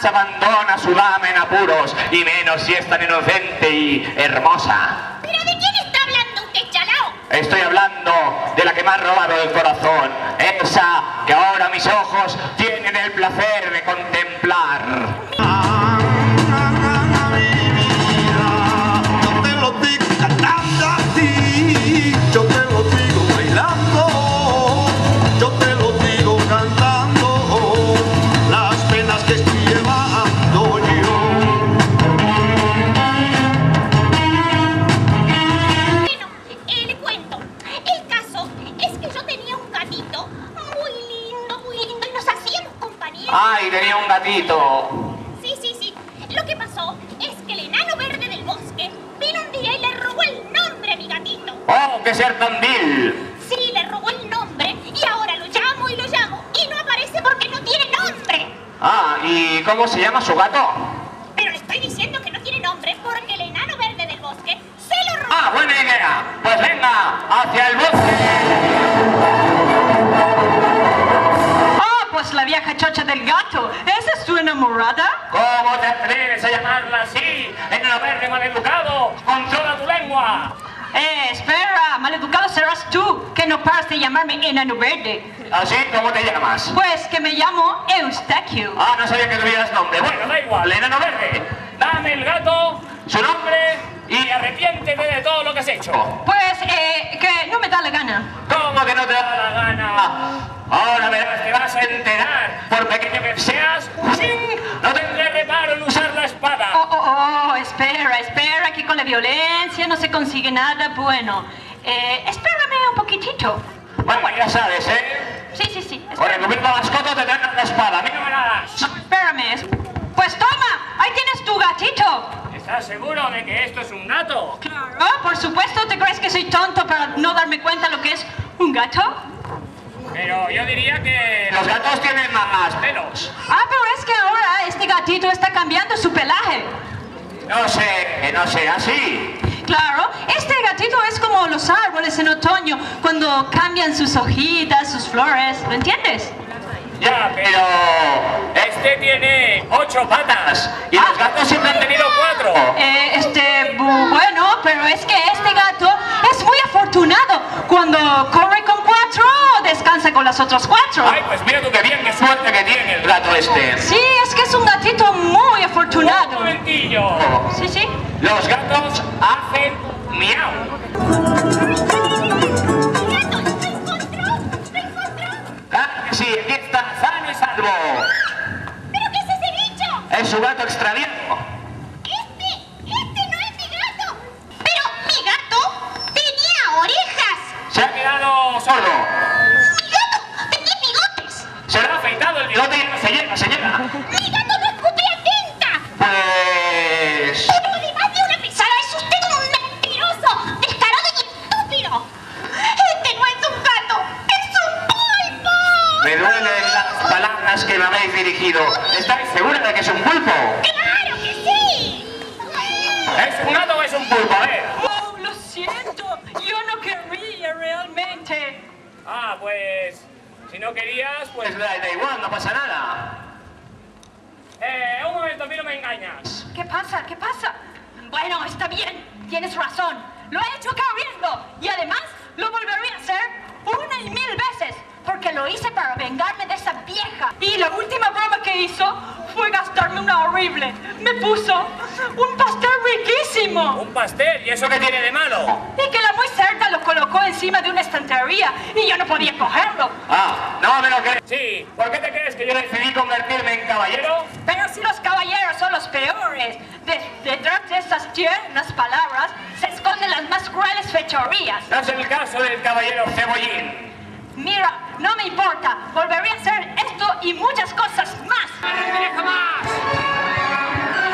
se abandona su dama en apuros, y menos si es tan inocente y hermosa. ¿Pero de quién está hablando usted, chalao? Estoy hablando de la que me ha robado el corazón, esa que ahora mis ojos tienen el placer de contemplar. Tenía un gatito! Sí, sí, sí. Lo que pasó es que el enano verde del bosque vino un día y le robó el nombre a mi gatito. ¡Oh, qué ser tan vil! Sí, le robó el nombre y ahora lo llamo y lo llamo y no aparece porque no tiene nombre. Ah, ¿y cómo se llama su gato? Maleducado, controla tu lengua. Eh, espera, maleducado serás tú, que no paras de llamarme enano verde. ¿Así? ¿Cómo te llamas? Pues que me llamo Eustaquio. Ah, no sabía que tuvieras nombre. Bueno, da igual, enano verde. Dame el gato, su nombre y arrepiéntete de todo lo que has hecho. Pues, eh, que no me da la gana. ¿Cómo que no te da la gana? Ahora verás, te vas a enterar. Por pequeño que seas, ¡zing! no tendré reparo en usar la espada. Oh, oh, oh, espera, espera, que con la violencia no se consigue nada bueno. Eh, espérame un poquitito. Bueno, ya sabes, ¿eh? Sí, sí, sí. Por espérame. el las cotas te dan la espada. A mí no me la das. No, espérame. es- Pues toma, ahí tienes tu gatito. ¿Estás seguro de que esto es un gato? Claro, por supuesto, ¿te crees que soy tonto para no darme cuenta lo que es un gato? Pero yo diría que los gatos tienen más pelos. Ah, pero es que ahora este gatito está cambiando su pelaje. No sé, que no sea así. Claro, este gatito es como los árboles en otoño, cuando cambian sus hojitas, sus flores, ¿lo entiendes? Ya, pero este tiene ocho patas y los gatos siempre han tenido cuatro. Eh, este, bu- bueno, pero es que este gato es muy afortunado. Cuando corre con cuatro, descansa con las otras cuatro. Ay, pues mira tú qué bien, qué suerte que tiene el gato este. Sí, es que es un gatito Los gatos hacen miau. Dirigido. ¿Estáis segura de que es un pulpo? ¡Claro que sí! ¿Es un gato o es un pulpo? A ver. Oh, lo siento, yo no quería realmente. Ah, pues... Si no querías, pues da, da igual, no pasa nada. Eh, un momento, a mí no me engañas. ¿Qué pasa? ¿Qué pasa? Bueno, está bien, tienes razón. Lo he hecho corriendo y además lo volvería a hacer una y mil veces porque lo hice para vengarme de esa vieja. Y la última broma que hizo fue gastarme una horrible. Me puso un pastel riquísimo Un pastel, ¿y eso qué tiene de malo? y que la muy cerca lo colocó encima de una estantería y yo no podía cogerlo. Ah, no me lo crees. Sí, ¿por qué te crees que yo decidí convertirme en caballero? Pero si los caballeros son los peores, de- detrás de esas tiernas palabras se esconden las más crueles fechorías. No es el caso del caballero Cebollín. Mira, no me importa, volveré a hacer esto y muchas cosas más. ¡Deja más!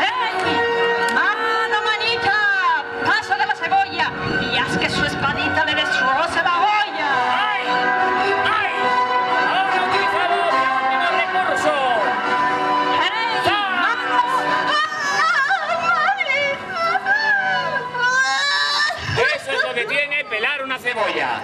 ¡Hey! ¡Mano, manita! ¡Pasa de la cebolla! Y haz que su espadita le destroce la olla. ¡Ay! ¡Ay! ¡Ahora utilizado mi último recurso! ¡Hey! ¡Mano! Eso es lo que tiene pelar una cebolla.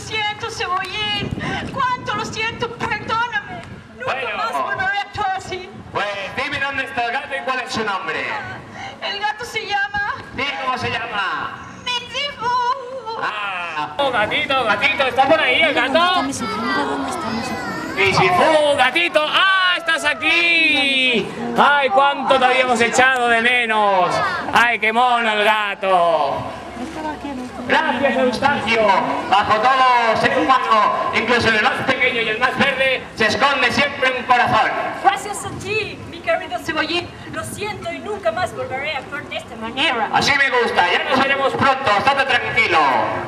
siento, Cebollín. Cuánto lo siento, perdóname. Nunca bueno. más volveré a actuar así. Pues dime dónde está el gato y cuál es su nombre. El gato se llama... Dime cómo se llama. Mendigo. Ah. Oh, gatito, gatito, ¿está por ahí el gato? ¿Dónde oh, gatito! ¡Ah, estás aquí! ¡Ay, cuánto te habíamos echado de menos! ¡Ay, qué mono el gato! Gracias, Eustaquio. Bajo todo ser humano, incluso en el más pequeño y el más verde, se esconde siempre un corazón. Gracias a ti, mi querido cebollín. Lo siento y nunca más volveré a actuar de esta manera. Así me gusta, ya nos veremos pronto, estate tranquilo.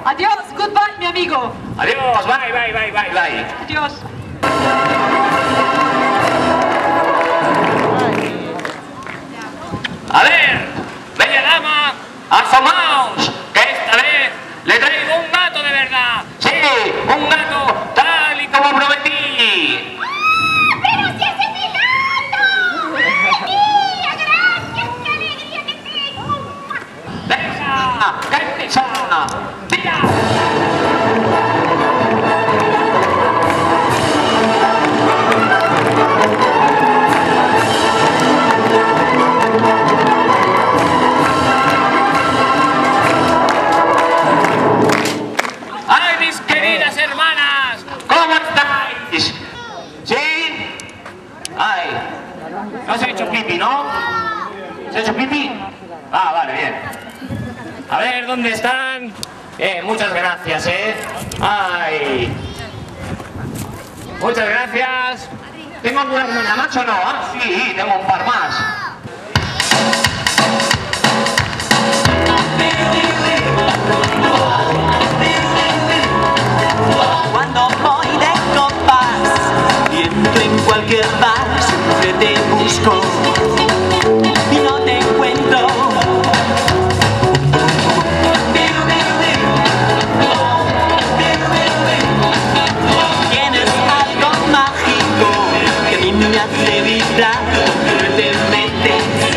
Adiós, goodbye, mi amigo. Adiós, bye, bye, bye, bye, bye. Adiós. ¡Venga! ¡Qué prisa! ¡Mira! ¡Ay, ver, ¿dónde están? Eh, muchas gracias, ¿eh? ¡Ay! Muchas gracias. ¿Tengo alguna hermana más o no? Ah, sí, tengo un par más. Cuando voy de copas entro en cualquier bar me hace vibrar fuertemente.